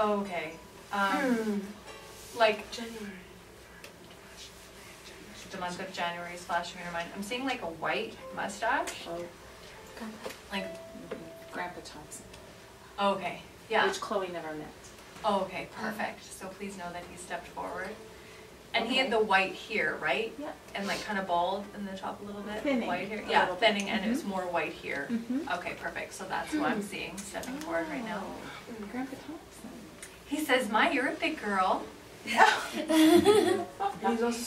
Oh, okay. Um, like January. the month of January is flashing in her mind. I'm seeing like a white mustache. Oh, Like, Grandpa Thompson, okay, yeah. which Chloe never met. Oh, okay, perfect. So please know that he stepped forward. And he had the white here, right? Yeah. And like kind of bald in the top a little bit. Thinning White here. Yeah, little bit. thinning, and it was more white here. Mhm. Okay, perfect. So that's what I'm seeing stepping forward right now. Oh, Grandpa Thompson. He says, "My, you're a big girl." He's also